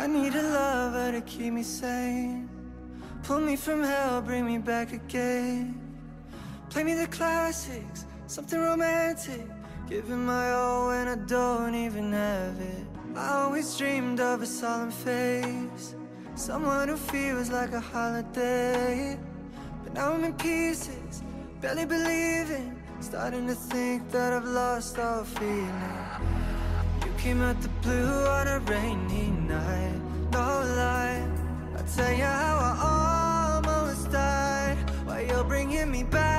I need a lover to keep me sane. Pull me from hell, bring me back again. Play me the classics, something romantic. Giving my all when I don't even have it. I always dreamed of a solemn face. Someone who feels like a holiday. But now I'm in pieces, barely believing. Starting to think that I've lost all feeling came out the blue on a rainy night. No lie, I'll tell you how I almost died. While you're bringing me back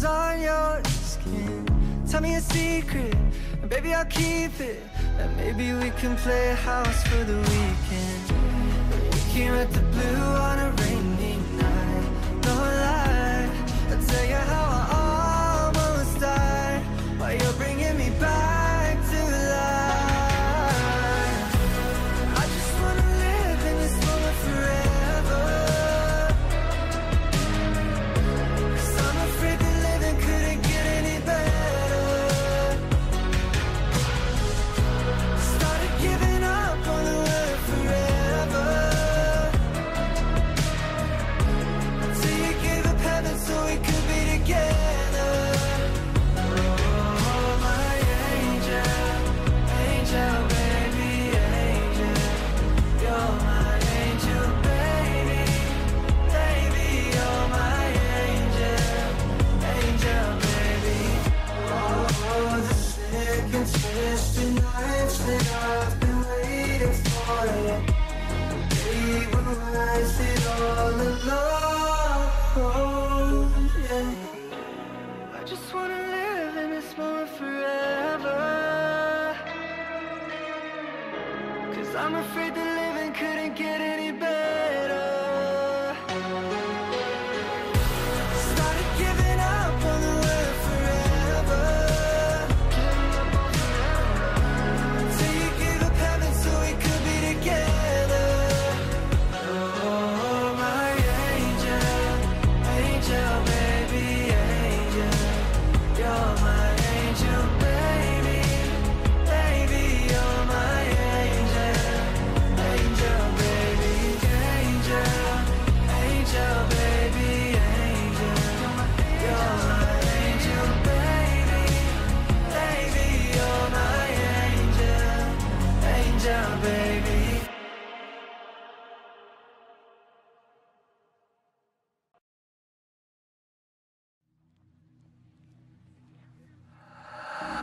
tattoos on your skin. Tell me a secret, and baby I'll keep it. And maybe we can play house for the weekend. We came at the blue on a rainy night. No lie, I'll tell you how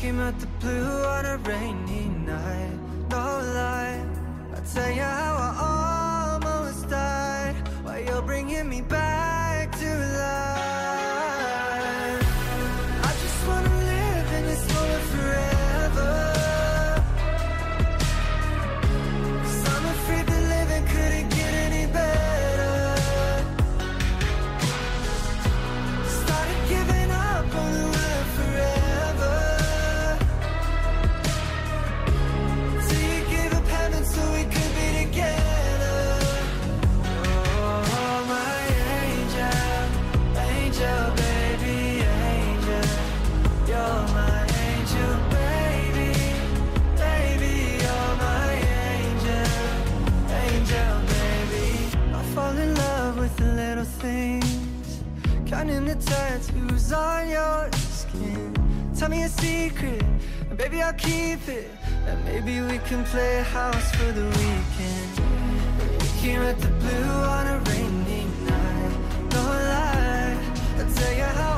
came out the blue on a rainy night. No lie, I'll tell you how I tattoos on your skin. Tell me a secret, baby I'll keep it. And maybe we can play house for the weekend. Here at the blue on a rainy night, no lie. I'll tell you how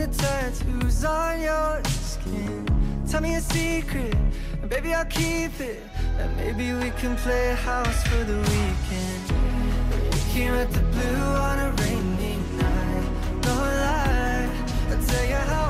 the tattoos on your skin. Tell me a secret, and baby I'll keep it. And maybe we can play house for the weekend. Here at the blue on a rainy night, no lie. I'll tell you how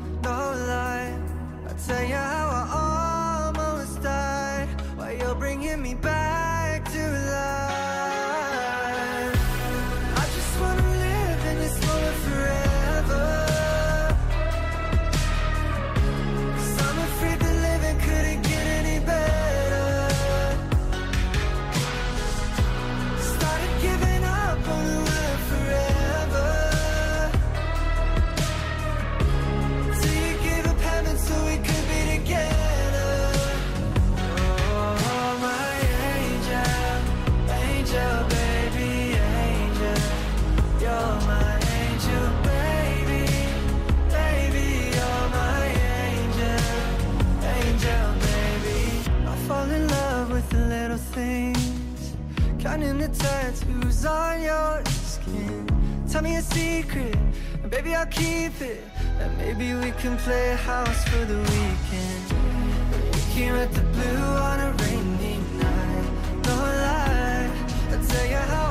tell you how I tattoos on your skin. Tell me a secret, and baby I'll keep it. And maybe we can play house for the weekend. We came at the blue on a rainy night. No lie, I'll tell you how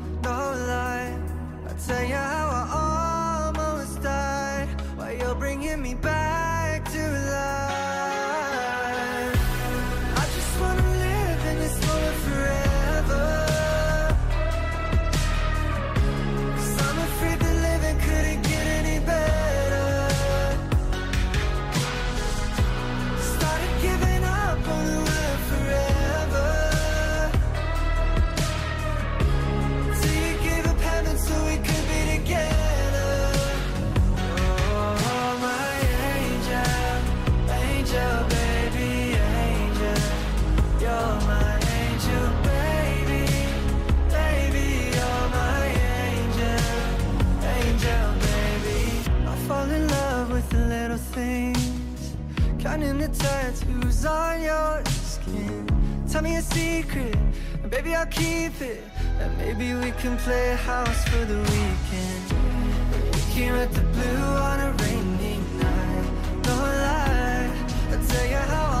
tell you how I almost died. Why you're bringing me back tattoos on your skin. Tell me a secret, and baby I'll keep it. And maybe we can play house for the weekend. Here at the blue on a rainy night. No lie, I'll tell you how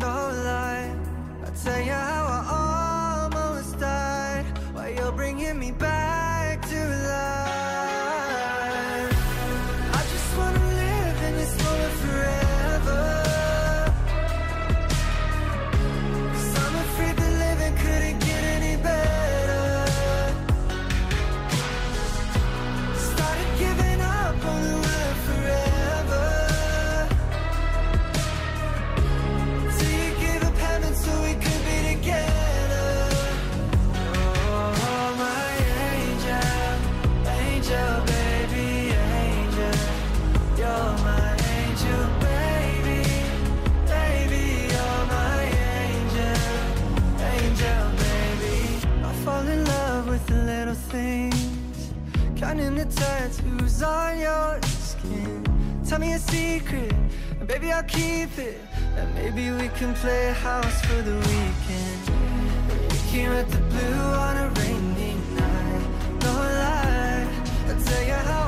no lie. I tell you how I the tattoos on your skin. Tell me a secret, baby I'll keep it. And maybe we can play house for the weekend. We at the blue on a rainy night. No lie, I'll tell you how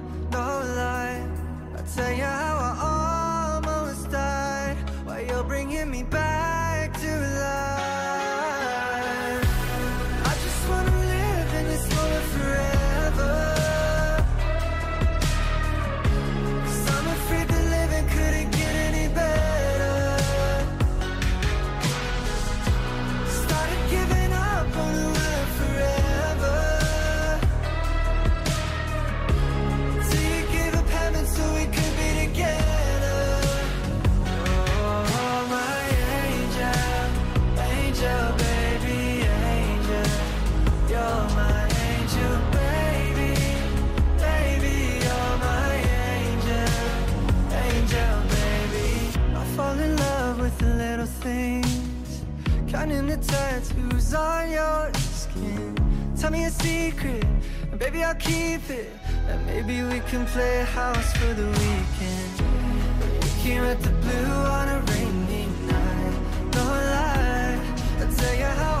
tell you how I almost died, while you're bringing me back tattoos on your skin. Tell me a secret, baby, I'll keep it. And maybe we can play house for the weekend. We came at the blue on a rainy night. No lie, I'll tell you how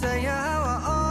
tell you how I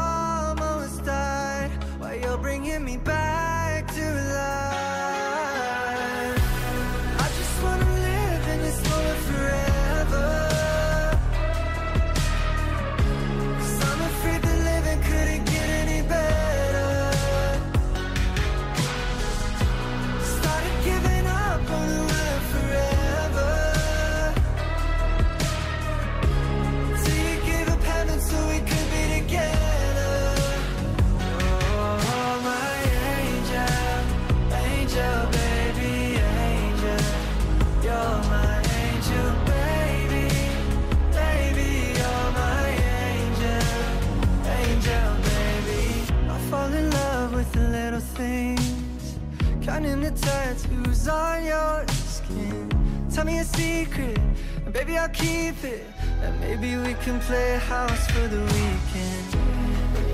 tattoos on your skin. Tell me a secret, and baby I'll keep it. And maybe we can play house for the weekend.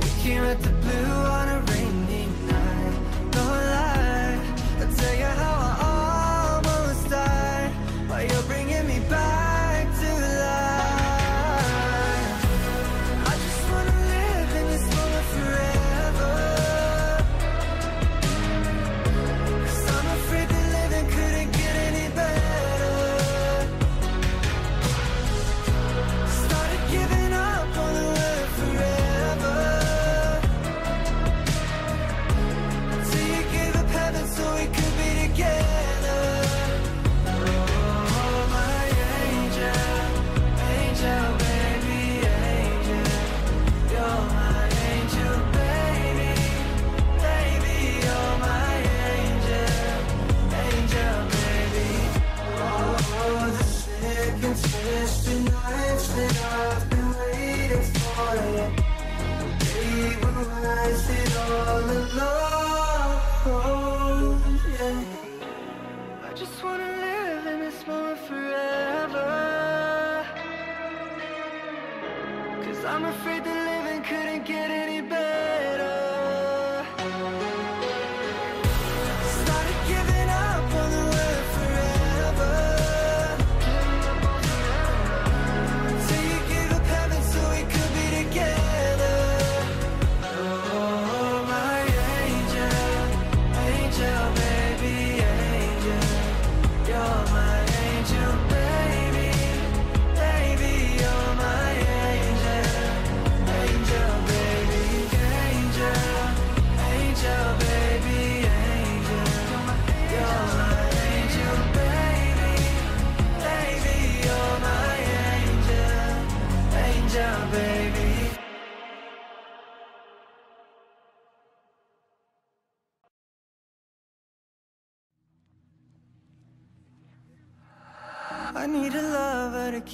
We can the blue on a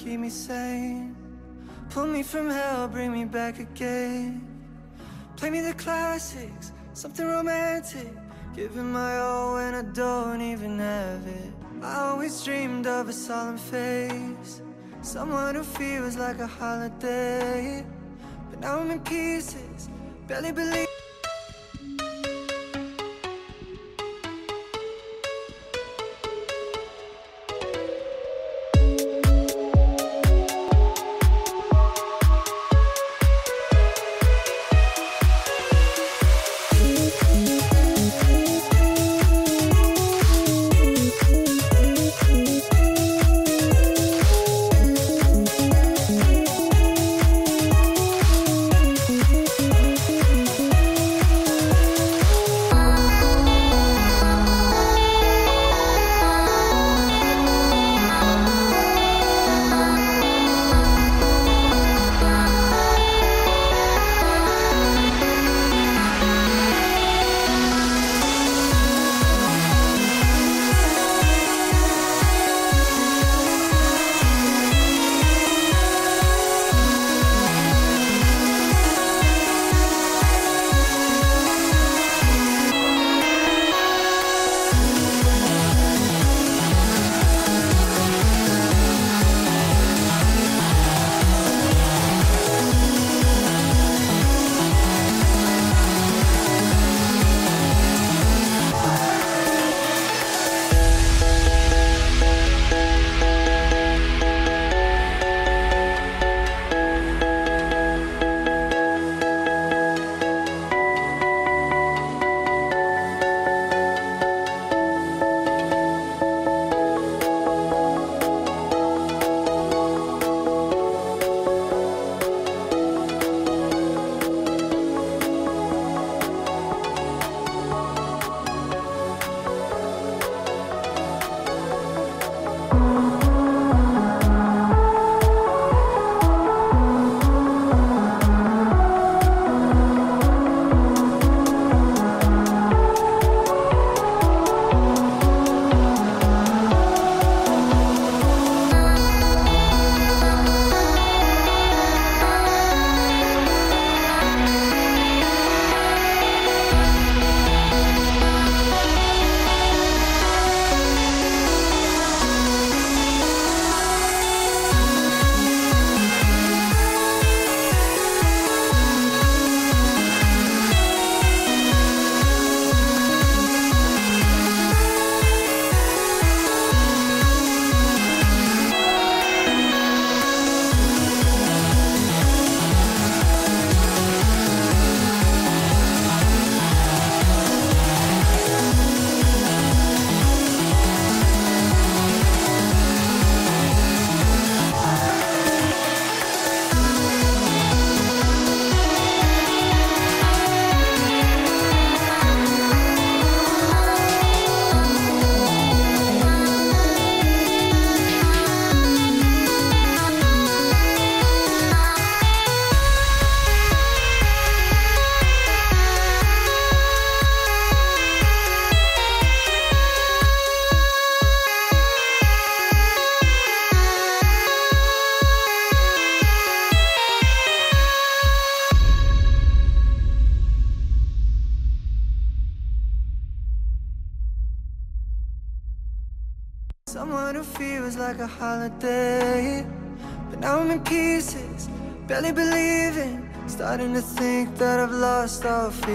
keep me sane. Pull me from hell, bring me back again. Play me the classics, something romantic. Giving my all when I don't even have it. I always dreamed of a solemn face. Someone who feels like a holiday. But now I'm in pieces, barely believe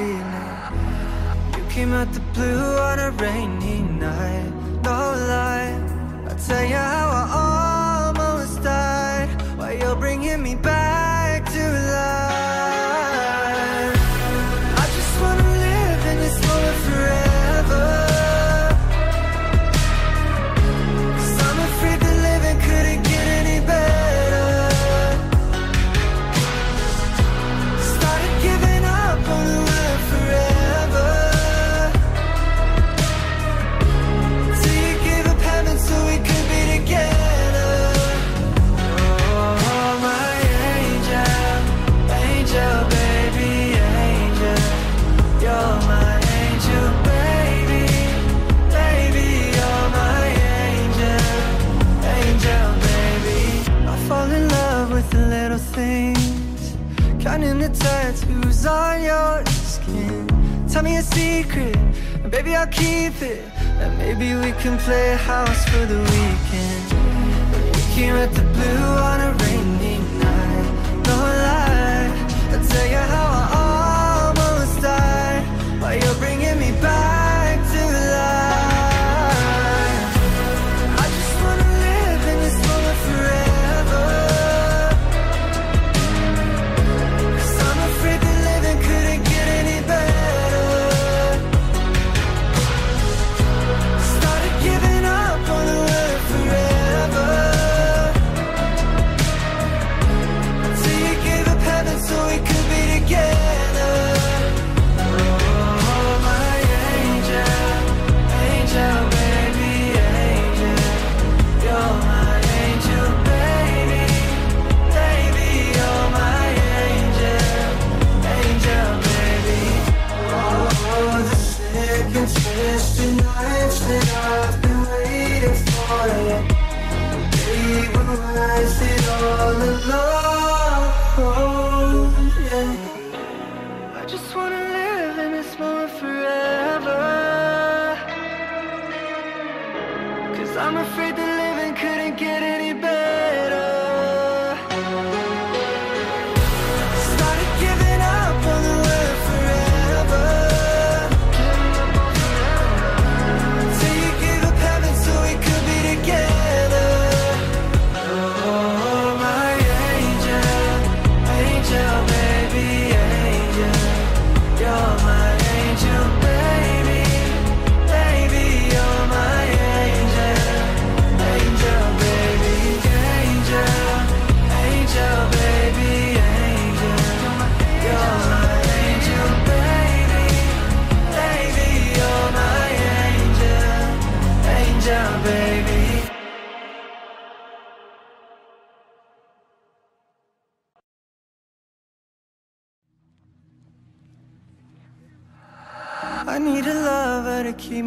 feeling. You came out the blue on a rainy night. No lie, I'll tell you how I. secret, baby, I'll keep it. And maybe we can play house for the weekend. We can rent the blue on a rainy night. No lie, I'll tell you how.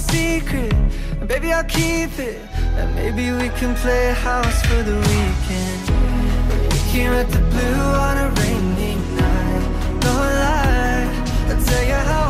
secret. Baby, I'll keep it. And maybe we can play house for the weekend. We can let the blue on a rainy night. No lie, I'll tell you how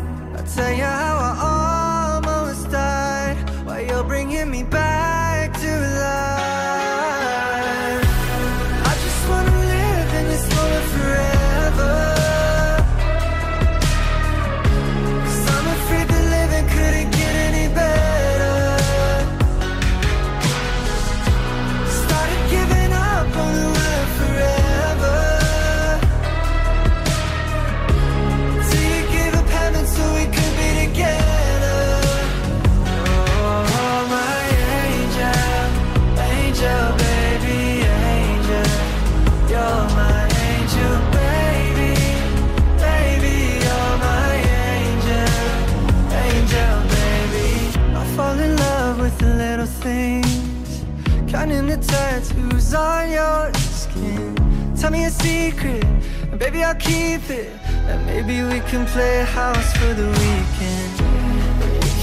on your skin. Tell me a secret, and baby I'll keep it. And maybe we can play house for the weekend.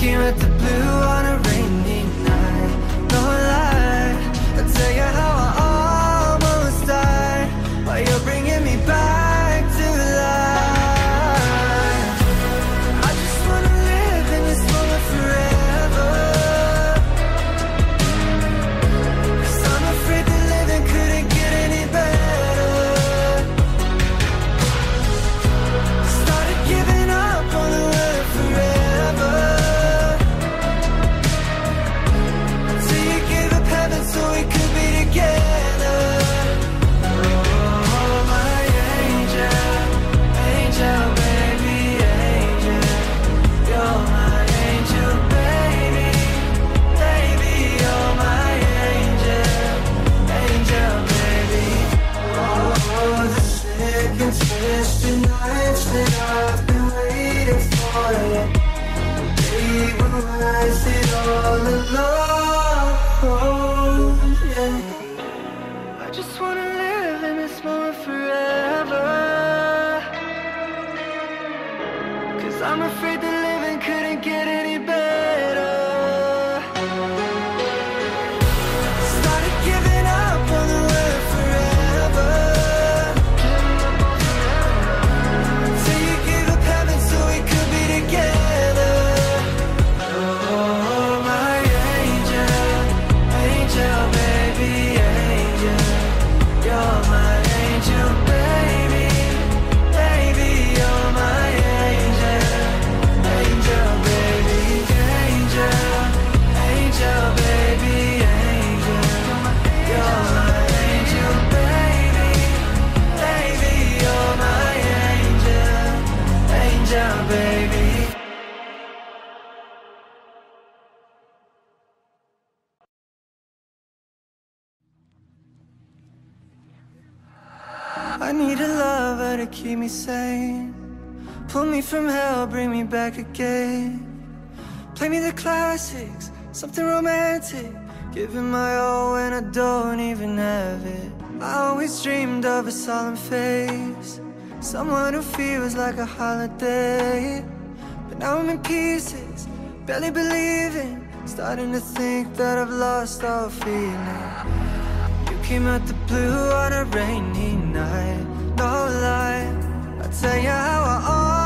Here at the blue on a rain from hell, bring me back again. Play me the classics, something romantic. Giving my all when I don't even have it. I always dreamed of a solemn face. Someone who feels like a holiday. But now I'm in pieces, barely believing. Starting to think that I've lost all feeling. You came out the blue on a rainy night, no lie. I'll tell you how I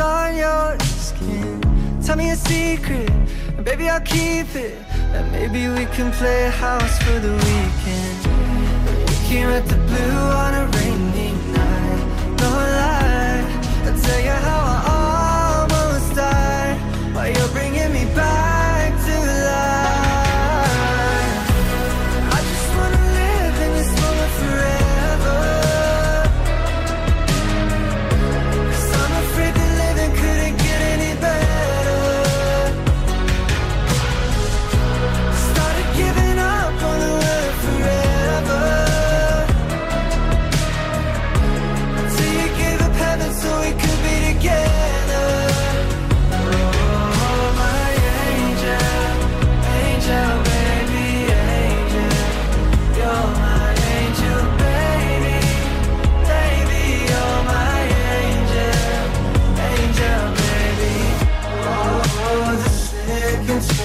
on your skin. Tell me a secret, and baby I'll keep it. And maybe we can play house for the weekend. We came at the blue on a rainy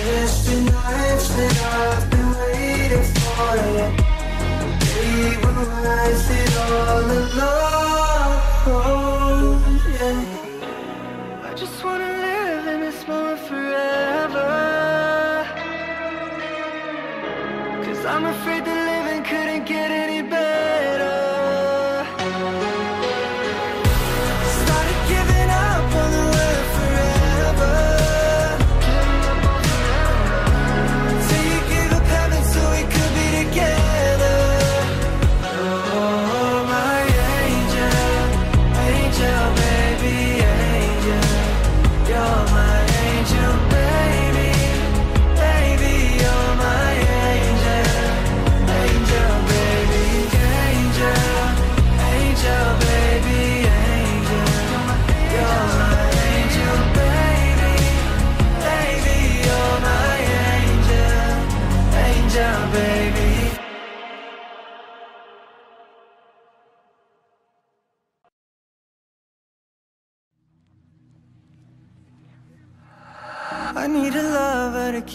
nights that I've been waiting for you. It all alone.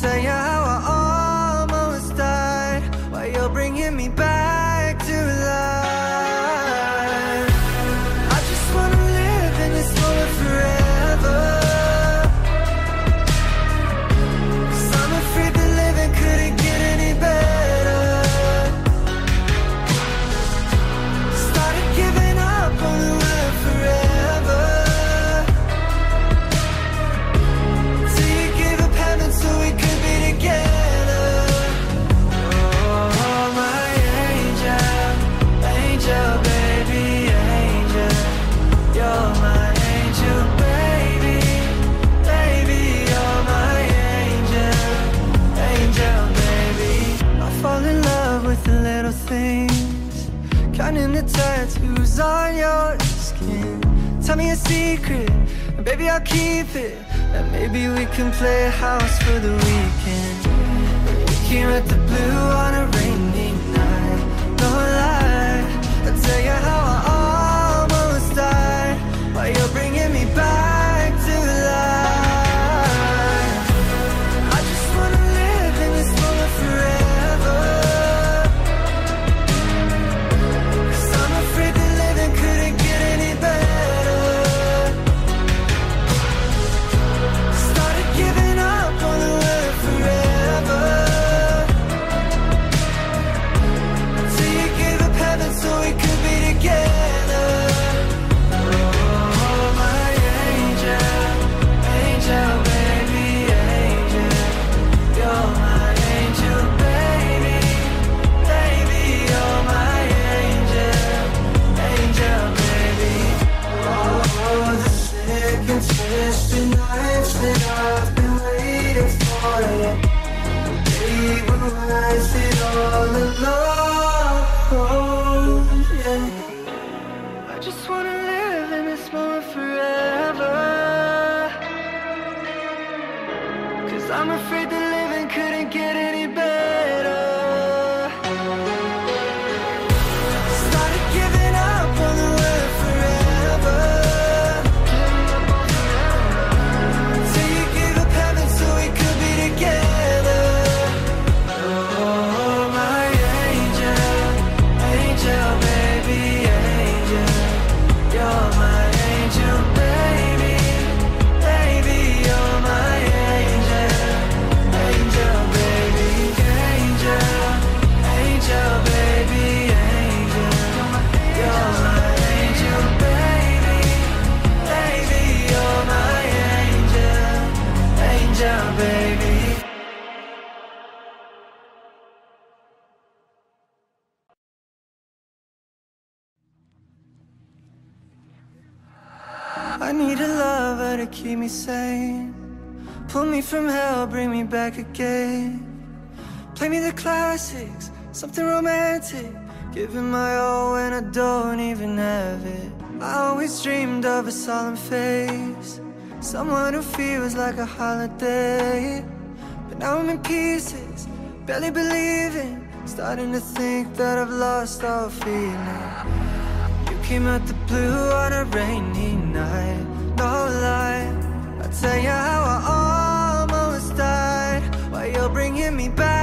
Tell you how I almost died. While you're bringing me back from hell, bring me back again. Play me the classics, something romantic. Giving my all when I don't even have it. I always dreamed of a solemn face, someone who feels like a holiday. But now I'm in pieces, barely believing. Starting to think that I've lost all feeling. You came out the blue on a rainy night, no lie. I'll tell you how I give me back.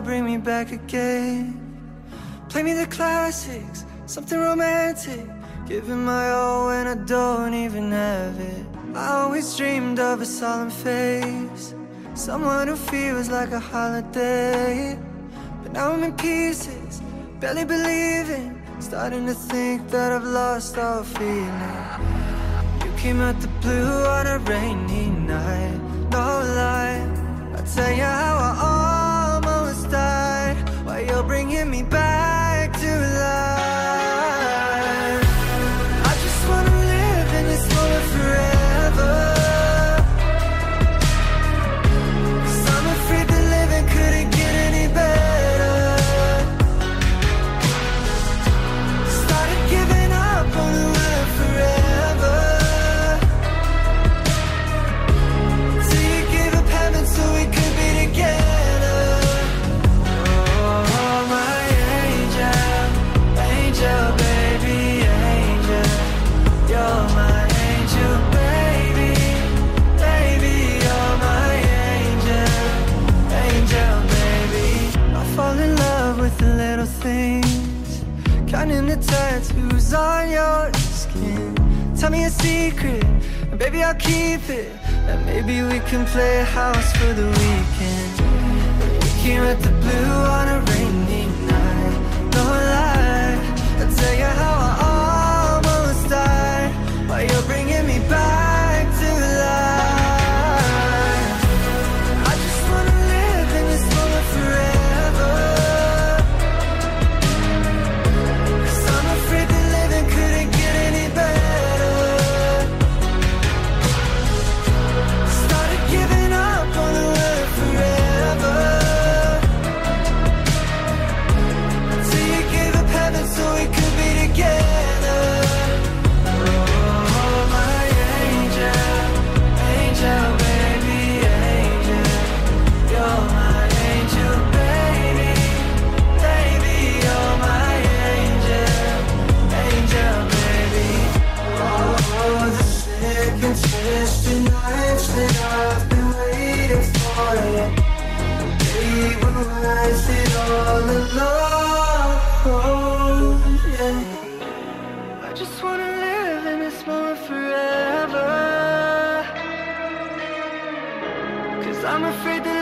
Bring me back again. Play me the classics, something romantic. Giving my all when I don't even have it. I always dreamed of a solemn face. Someone who feels like a holiday. But now I'm in pieces, barely believing. Starting to think that I've lost all feeling. You came out the blue on a rainy night, no lie. I'll tell you how I bringing me back I just wanna live in this moment forever. Cause I'm afraid that